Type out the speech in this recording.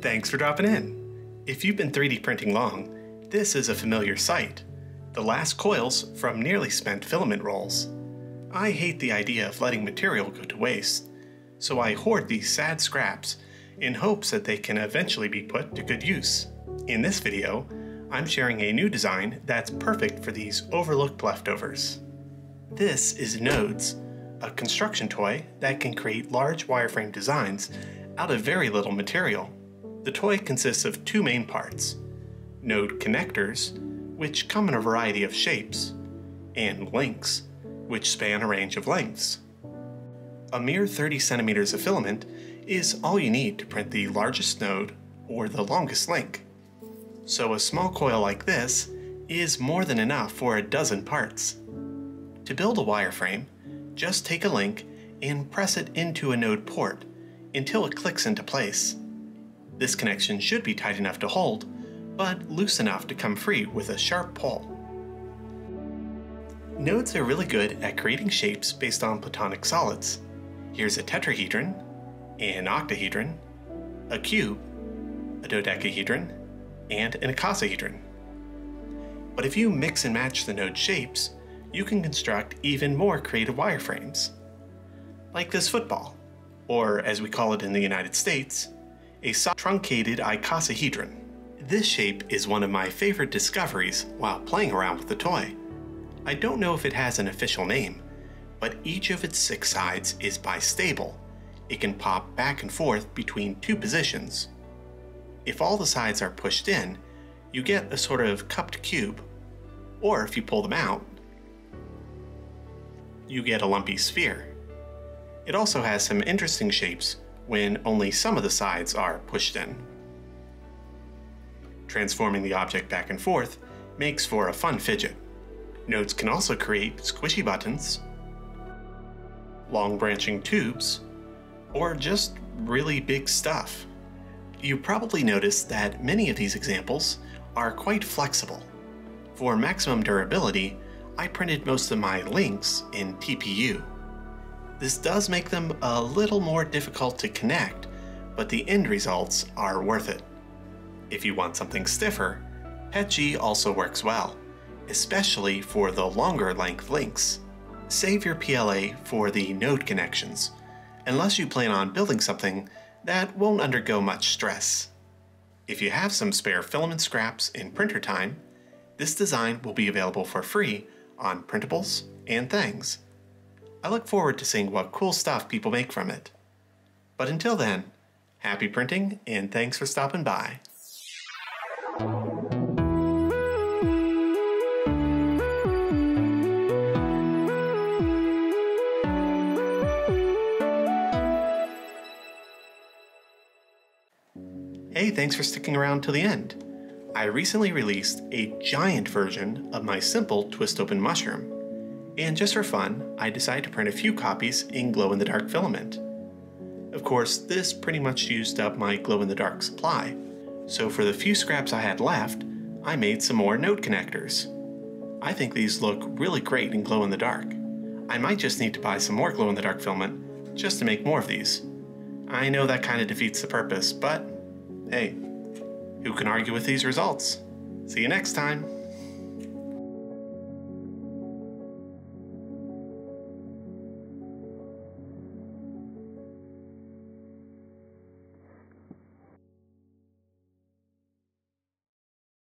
Thanks for dropping in. If you've been 3D printing long, this is a familiar sight. The last coils from nearly spent filament rolls. I hate the idea of letting material go to waste, so I hoard these sad scraps in hopes that they can eventually be put to good use. In this video, I'm sharing a new design that's perfect for these overlooked leftovers. This is Nodes, a construction toy that can create large wireframe designs out of very little material. The toy consists of two main parts node connectors, which come in a variety of shapes, and links, which span a range of lengths. A mere 30 centimeters of filament is all you need to print the largest node or the longest link. So a small coil like this is more than enough for a dozen parts. To build a wireframe, just take a link and press it into a node port until it clicks into place. This connection should be tight enough to hold, but loose enough to come free with a sharp pull. Nodes are really good at creating shapes based on platonic solids. Here's a tetrahedron, an octahedron, a cube, a dodecahedron, and an icosahedron. But if you mix and match the node shapes, you can construct even more creative wireframes. Like this football, or as we call it in the United States, a truncated icosahedron. This shape is one of my favorite discoveries while playing around with the toy. I don't know if it has an official name, but each of its six sides is bistable. It can pop back and forth between two positions. If all the sides are pushed in, you get a sort of cupped cube, or if you pull them out, you get a lumpy sphere. It also has some interesting shapes when only some of the sides are pushed in. Transforming the object back and forth makes for a fun fidget. Nodes can also create squishy buttons, long branching tubes, or just really big stuff. You probably noticed that many of these examples are quite flexible. For maximum durability, I printed most of my links in TPU. This does make them a little more difficult to connect, but the end results are worth it. If you want something stiffer, PETG also works well, especially for the longer length links. Save your PLA for the node connections, unless you plan on building something that won't undergo much stress. If you have some spare filament scraps in printer time, this design will be available for free on printables and Thangs. I look forward to seeing what cool stuff people make from it. But until then, happy printing and thanks for stopping by. Hey, thanks for sticking around till the end. I recently released a giant version of my simple twist open mushroom. And just for fun, I decided to print a few copies in glow in the dark filament. Of course, this pretty much used up my glow in the dark supply, so for the few scraps I had left, I made some more node connectors. I think these look really great in glow in the dark. I might just need to buy some more glow in the dark filament just to make more of these. I know that kind of defeats the purpose, but hey, who can argue with these results? See you next time!